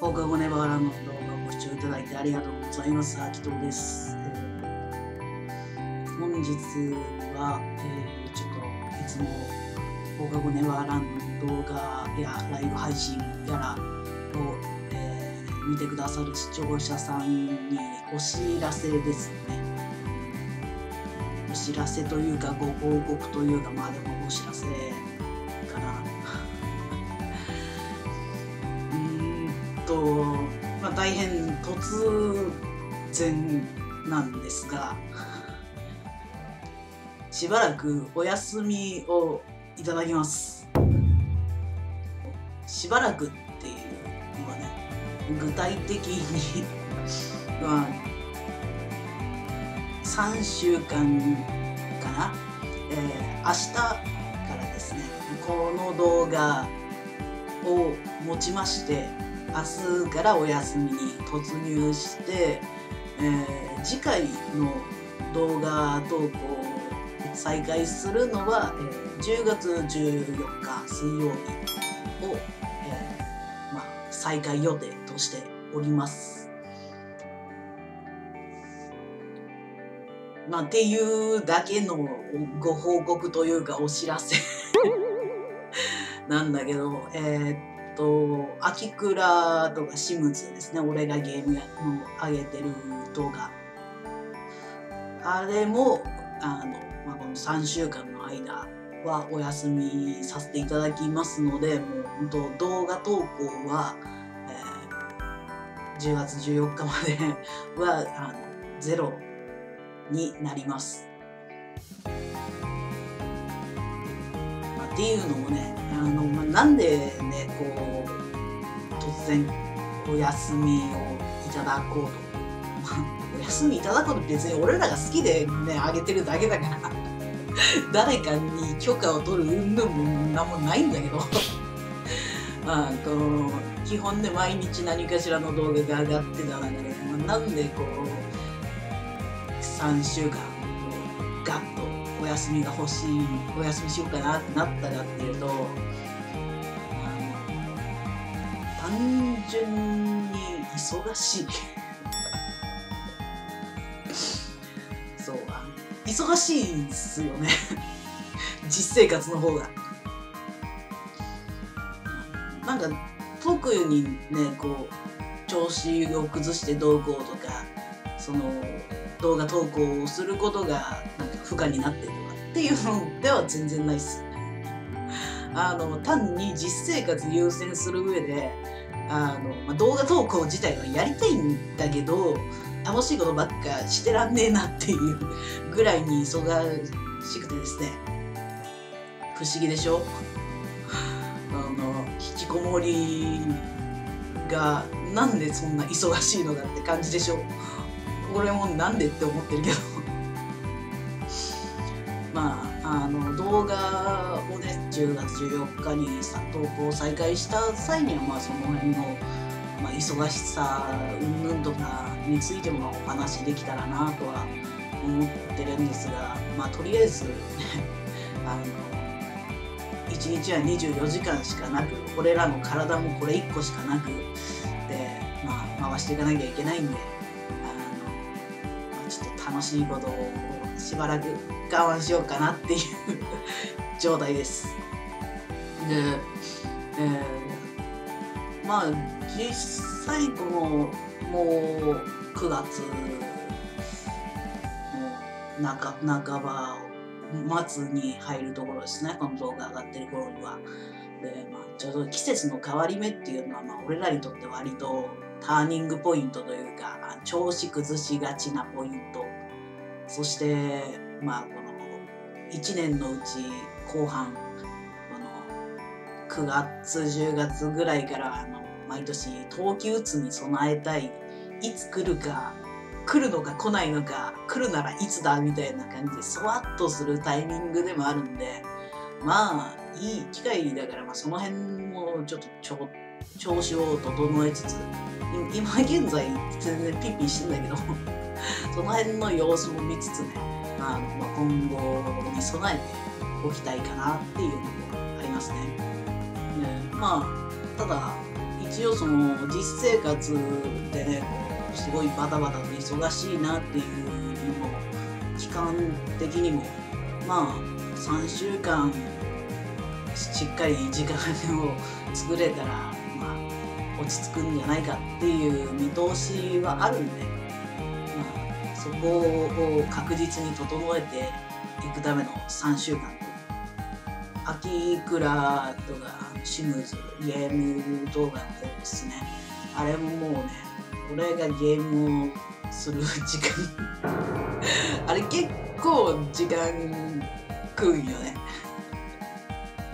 放課後ネバーランドの動画をご視聴いただいてありがとうございます。あきとです。えー本日は、えーちょっといつも放課後ネバーランドの動画やライブ配信やらを、えー見てくださる視聴者さんにお知らせですね。お知らせというかご報告というかまあでもお知らせと、まあ、大変突然なんですが しばらくお休みをいただきます。しばらくっていうのはね具体的にまあ3週間かな、えー明日からですねこの動画をもちまして明日からお休みに突入して、えー次回の動画投稿を再開するのは、えー10月14日水曜日を、えーまあ、再開予定としております。まあ、っていうだけのご報告というかお知らせ なんだけど、えーと、秋倉とかシムズですね、俺がゲームの上げてる動画。あれも、あの、まあ、この3週間の間はお休みさせていただきますので、もう本当動画投稿は、えー10月14日まで は、あの、ゼロになります。っていうのもね、あの、まあ、なんでね、こう、突然お休みをいただこうと。まお休みいただくの別に俺らが好きでね、あげてるだけだから、誰かに許可を取る云々もなんもないんだけど、まあ、この、基本で毎日何かしらの動画が上がってた中で、まあ、なんでこう、3週間ガッと休みが欲しいお休みしようかなってなったかっていうと単純に忙しい。そう忙しいんですよね。実生活の方が。なんか特にねこう調子を崩してどうこうとかその動画投稿をすることがなんか負荷になってとかっていうのでは全然ないっす。あの単に実生活優先する上であの、まあ、動画投稿自体はやりたいんだけど楽しいことばっかしてらんねえなっていうぐらいに忙しくてですね。不思議でしょ？あの引きこもりがなんでそんな忙しいのかって感じでしょ？俺もなんでって思ってるけど。まああの動画をね10月14日にさ投稿再開した際にはまあその辺の、まあ、忙しさ云々とかについてもお話できたらなとは思ってるんですがまあとりあえず あの1日は24時間しかなく俺らの体もこれ1個しかなくで、まあ、回していかなきゃいけないんで、楽しいことをしばらく我慢しようかなっていう状態です。で、えーまあ実際このもう9月の中半ば末に入るところですねこの動画上がってる頃には。で、まあ、ちょうど季節の変わり目っていうのは、まあ、俺らにとって割とターニングポイントというかあ調子崩しがちなポイントそしてまあこの1年のうち後半この9月10月ぐらいからあの毎年冬季うつに備えたい。いつ来るか来るのか来ないのか来るならいつだみたいな感じでそわっとするタイミングでもあるんでまあいい機会だから、まあ、その辺もちょっと調子を整えつつ今現在全然ピッピしてんだけど。その辺の様子も見つつねあ、まあ、今後に備えておきたいかなっていうのもありますね。でまあただ一応その実生活でねすごいバタバタと忙しいなっていうのも期間的にもまあ3週間しっかり時間を作れたらまあ落ち着くんじゃないかっていう見通しはあるんで、そこを確実に整えていくための3週間と。秋倉とかシムズゲーム動画の方ですね。あれももうね俺がゲームをする時間。あれ結構時間食うんよね。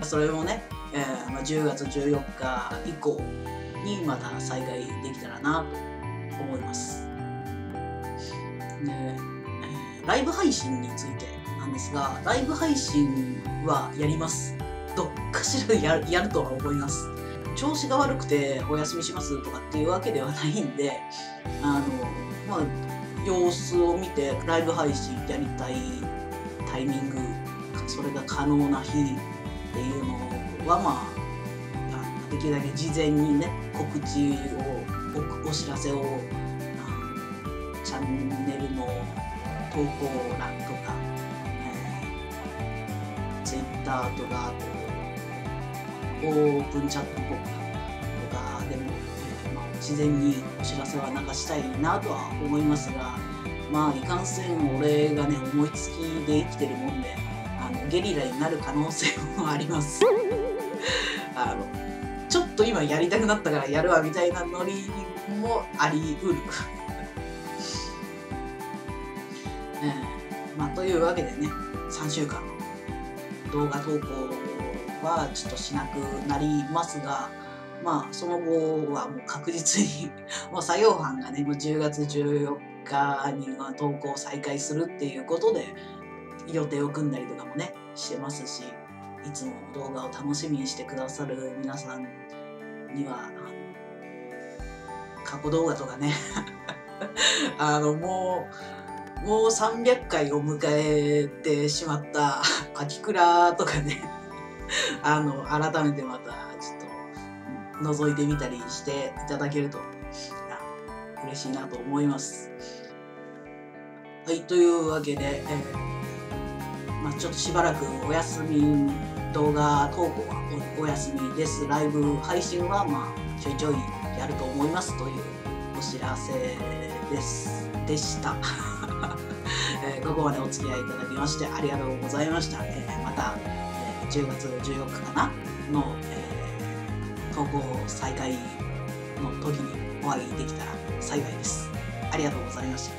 それもね、えーまあ、10月14日以降にまた再開できたらなと思います。ライブ配信についてなんですがライブ配信はやります。どっかしらややるとは思います。調子が悪くてお休みしますとかっていうわけではないんであのまあ様子を見てライブ配信やりたいタイミングそれが可能な日っていうのはまあできるだけ事前にね告知をお知らせをチャンネルの投稿欄とか、えー、Twitter とかあとオープンチャットとかでも、えーまあ、事前にお知らせは流したいなとは思いますがまあいかんせん俺がね思いつきで生きてるもんであのゲリラになる可能性もあります。あのちょっと今やりたくなったからやるわみたいなノリもありうる。まあというわけでね3週間。動画投稿はちょっとしなくなりますが、まあ、その後はもう確実に もう作業班がね、もう10月14日には投稿再開するっていうことで、予定を組んだりとかもね、してますし、いつも動画を楽しみにしてくださる皆さんには、過去動画とかね あの、もう、もう300回を迎えてしまった 秋倉とかね あの、改めてまた、ちょっと、覗いてみたりしていただけると、嬉しいなと思います。はい、というわけで、えー、まあ、ちょっとしばらくお休み、動画投稿はおお休みです。ライブ配信は、まあ、ちょいちょいやると思いますというお知らせです。でした。えー、ここまでお付き合いいただきましてありがとうございました。えー、またえ、10月14日かな？の、えー、投稿再開の時にお会いできたら幸いです。ありがとうございました。